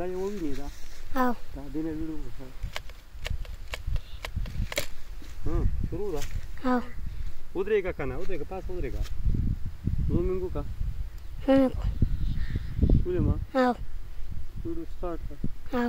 Da je ovo vini, da? हाँ Da, dine vidu. हाँ शुरू da. हाँ उधरेगा खाना उधरेगा पास उधरेगा ज़ूमिंग का हम्म, बोले माँ हाँ शुरू स्टार्ट कर हाँ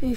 Tanya,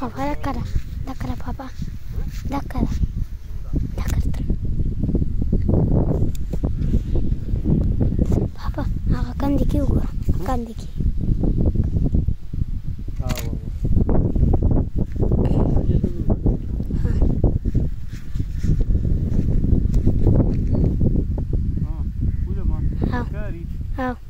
papa la cara papa, cara papá papa cara la cara papá acá candy que hubo acá candy Oh.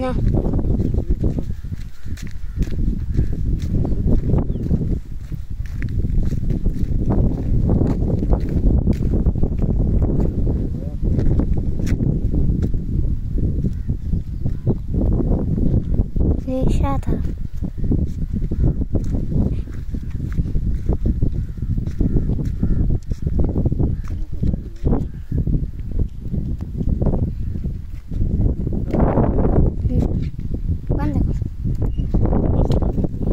你看。吓的？